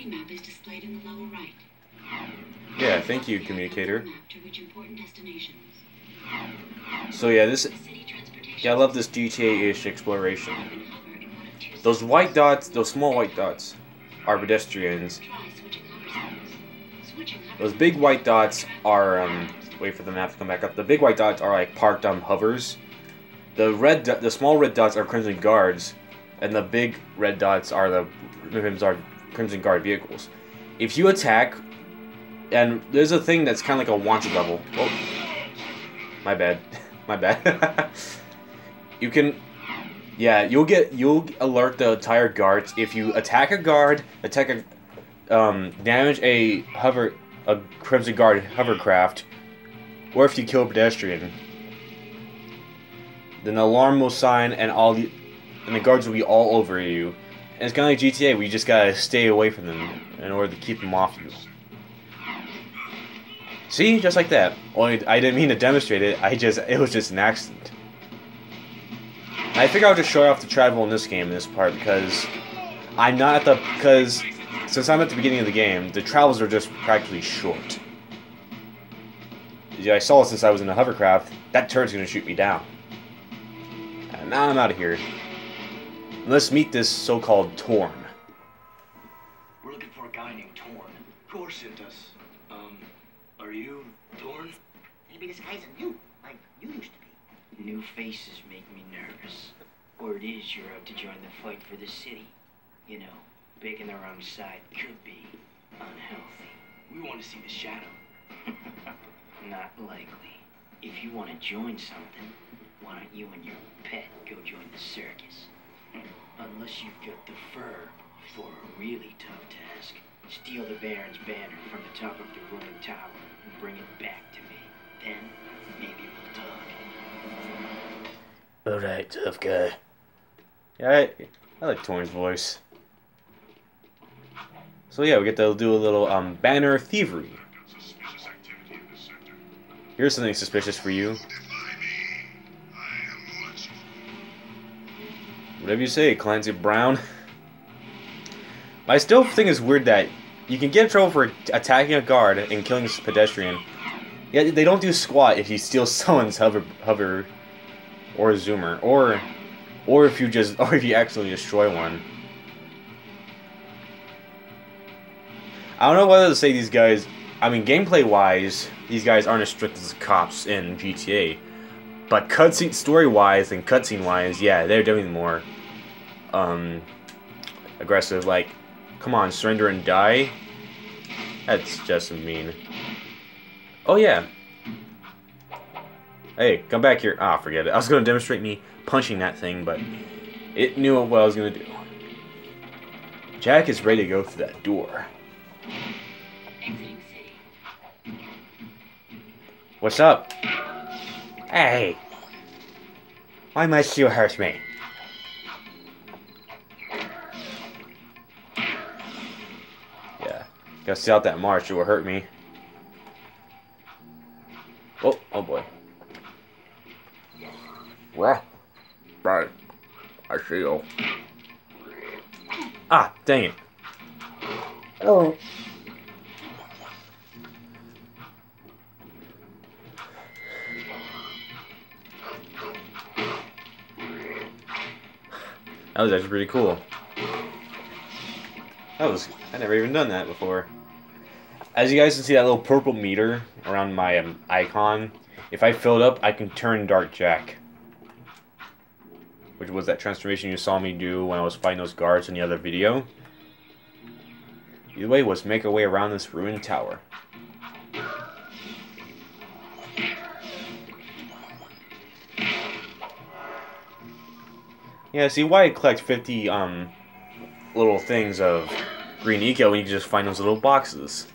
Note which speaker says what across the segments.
Speaker 1: city map is displayed in the lower right.
Speaker 2: Yeah, thank you, communicator.
Speaker 1: to reach important destinations.
Speaker 2: So yeah, this yeah, I love this GTA-ish exploration.
Speaker 1: You can hover in one of two
Speaker 2: Those white dots, those small white dots, are pedestrians.
Speaker 1: Try switching hover zones. Switching hover
Speaker 2: Those big white dots are um. Wait for the map to come back up. The big white dots are like parked on hovers. The red, the small red dots are crimson guards, and the big red dots are the ribbons are crimson guard vehicles. If you attack, and there's a thing that's kind of like a wanted level. Oh, my bad, my bad. you can, yeah, you'll get you'll alert the entire guards if you attack a guard, attack a, um, damage a hover a crimson guard hovercraft, or if you kill a pedestrian. Then the alarm will sign, and all the and the guards will be all over you. And it's kind of like GTA, you just gotta stay away from them in order to keep them off you. See, just like that. Only I didn't mean to demonstrate it. I just it was just an accident. I figure I'll just show off the travel in this game in this part because I'm not at the because since I'm at the beginning of the game, the travels are just practically short. Yeah, I saw it since I was in the hovercraft. That turret's gonna shoot me down. And now I'm out of here. Let's meet this so-called Torn.
Speaker 3: We're looking for a guy named Torn. Kor sent us. Um, are you Torn?
Speaker 4: Maybe this guy's a new, like you used to be.
Speaker 5: New faces make me nervous. Word is you're out to join the fight for the city. You know, picking the wrong side could be unhealthy.
Speaker 3: We want to see the shadow.
Speaker 5: Not likely. If you want to join something, why don't you and your pet go join the circus? Unless you've got the fur for a really tough task. Steal the Baron's banner from the top of the ruined tower and bring it back to me. Then, maybe we'll talk.
Speaker 2: Alright, tough guy. Yeah, I, I like Torn's voice. So yeah, we get to do a little um, banner thievery.
Speaker 6: Suspicious activity in this sector.
Speaker 2: Here's something suspicious for you. Whatever you say, Clancy Brown. I still think it's weird that you can get in trouble for attacking a guard and killing a pedestrian. Yet they don't do squat if you steal someone's hover, hover, or zoomer, or, or if you just, or if you accidentally destroy one. I don't know whether to say these guys. I mean, gameplay wise, these guys aren't as strict as the cops in GTA. But cutscene story wise and cutscene wise, yeah, they're definitely more um aggressive. Like, come on, surrender and die. That's just mean. Oh yeah. Hey, come back here. Ah, forget it. I was gonna demonstrate me punching that thing, but it knew what I was gonna do. Jak is ready to go through that door. What's up? Hey! Why must you hurt me? Yeah. Gotta see out that marsh, it will hurt me. Oh, oh boy. Well, right. I see you. Ah, dang it. Oh. That was actually pretty cool. That was, I never even done that before. As you guys can see that little purple meter around my um, icon, if I fill it up, I can turn Dark Jak. Which was that transformation you saw me do when I was fighting those guards in the other video. Either way, let's make our way around this ruined tower. Yeah, see why collect 50 um little things of green eco when you can just find those little boxes.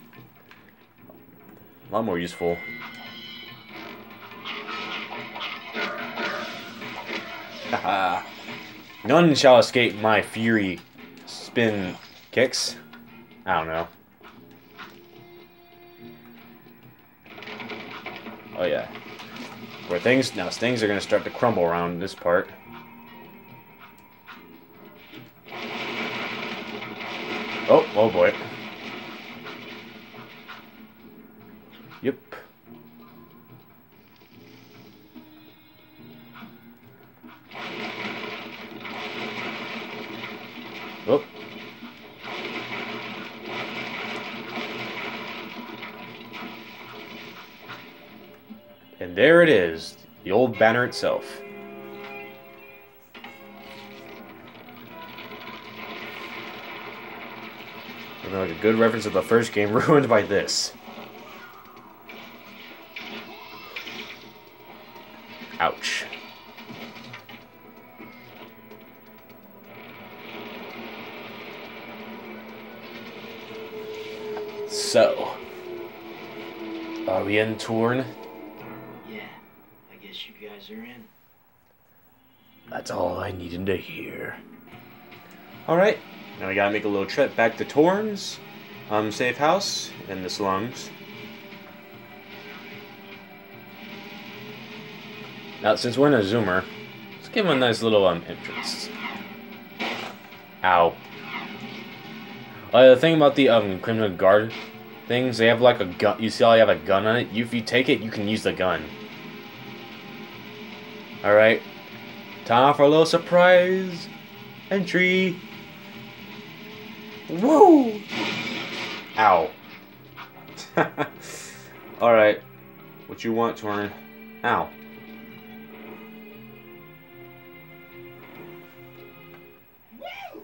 Speaker 2: A lot more useful. Haha. None shall escape my fury spin kicks. I don't know. Oh yeah. Where things now things are gonna start to crumble around this part. Oh boy. Yep. Oh. And there it is, the old banner itself. Like a good reference of the first game ruined by this. Ouch. So, are we in Torn?
Speaker 5: Yeah, I guess you guys are in.
Speaker 2: That's all I needed to hear. Alright, now we gotta make a little trip back to Torn's um, safe house in the slums. Now, since we're in a zoomer, let's give him a nice little um, entrance. Ow. Uh, the thing about the um, Crimson Guard things, they have like a gun. You see how they have a gun on it? If you take it, you can use the gun. Alright. Time for a little surprise entry. Woo! Ow. Alright. What you want, Torn? Ow.
Speaker 4: Woo!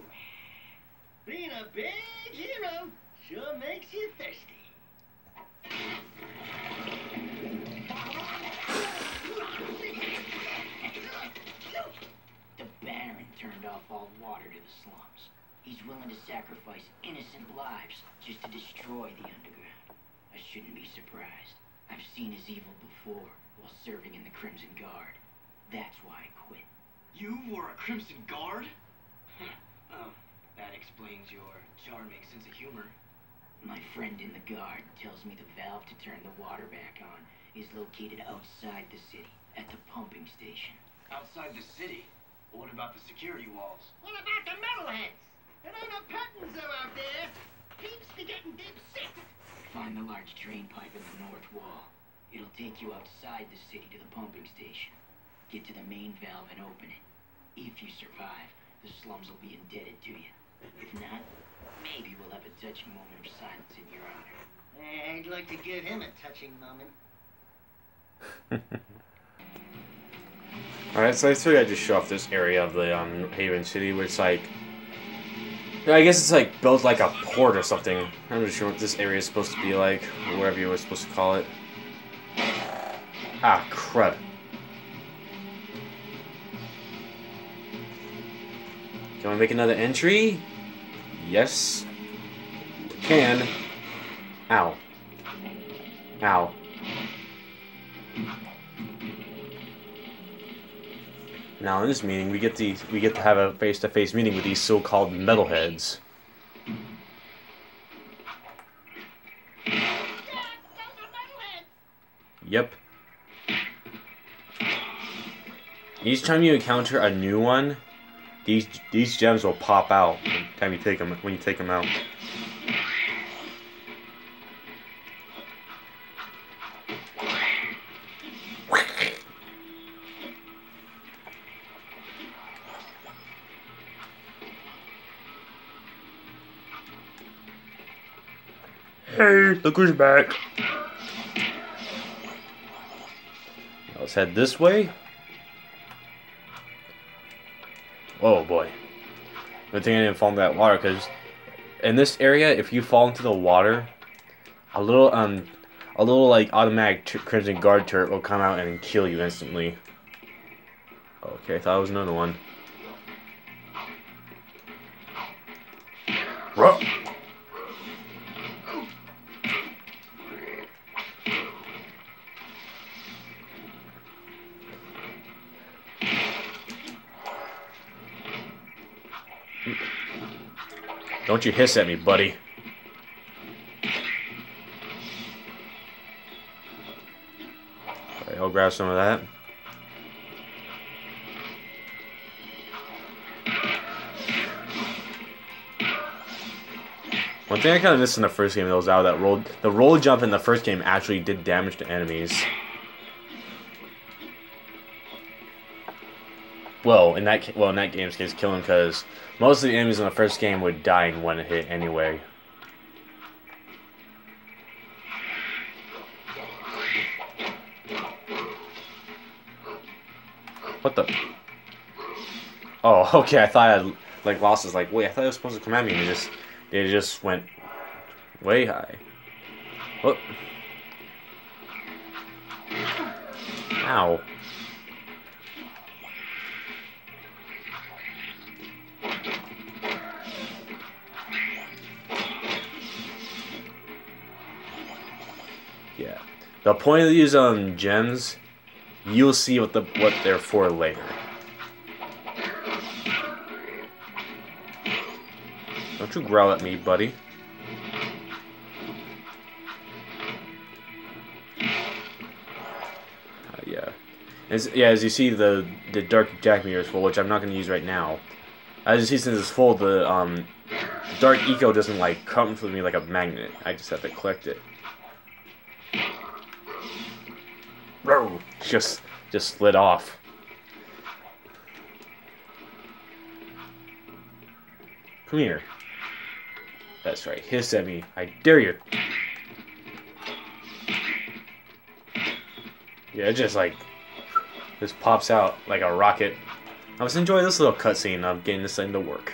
Speaker 4: Being a big hero sure makes you thirsty.
Speaker 5: The Baron turned off all water to the slums. He's willing to sacrifice innocent lives just to destroy the underground. I shouldn't be surprised. I've seen his evil before while serving in the Crimson Guard. That's why I quit.
Speaker 3: You were a Crimson Guard? oh, that explains your charming sense of humor.
Speaker 5: My friend in the guard tells me the valve to turn the water back on is located outside the city, at the pumping station.
Speaker 3: Outside the city. What about the security walls?
Speaker 4: What about the metalheads? There ain't no patterns though out there. Keeps me getting deep sick.
Speaker 5: Find the large drain pipe in the north wall. It'll take you outside the city to the pumping station. Get to the main valve and open it. If you survive, the slums will be indebted to you. If not, maybe we'll have a touching moment of silence in your honor.
Speaker 4: I'd like to give him a touching moment.
Speaker 2: Alright, so I figured I'd just show off this area of the um, Haven City, where it's like. I guess it's like built like a port or something. I'm not sure what this area is supposed to be like, or whatever you were supposed to call it. Ah, crud. Can we make another entry? Yes. Can. Ow. Ow. Now in this meeting, we get the we get to have a face-to-face meeting with these so-called metalheads. Yep. Each time you encounter a new one, these these gems will pop out time you take them when you take them out. Hey, look who's back. Let's head this way. Oh boy. Good thing I didn't fall into that water, because in this area, if you fall into the water, a little, um, a little, like, automatic Crimson Guard turret will come out and kill you instantly. Okay, I thought it was another one. Ruh! Don't you hiss at me, buddy. Alright, I'll grab some of that. One thing I kind of missed in the first game that was out that roll the roll jump in the first game actually did damage to enemies. Well, in that well in that game's case, kill him because most of the enemies in the first game would die in one hit anyway. What the? Oh, okay. I thought I like lost. Is like, wait, I thought it was supposed to come at me, and it just, it just went way high. Whoop. Ow. The point of these um gems, you'll see what the what they're for later. Don't you growl at me, buddy. Uh, yeah. As, yeah, as you see, the the dark Jak meter is full, which I'm not going to use right now. As you see, since it's full, the um, dark eco doesn't like come to me like a magnet. I just have to collect it. Just just slid off. Come here. That's right. Hiss at me. I dare you. Yeah, it just like just pops out like a rocket. I was enjoying this little cutscene of getting this thing to work.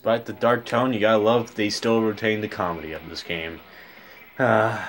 Speaker 2: Despite the dark tone, you gotta love they still retain the comedy of this game. Uh,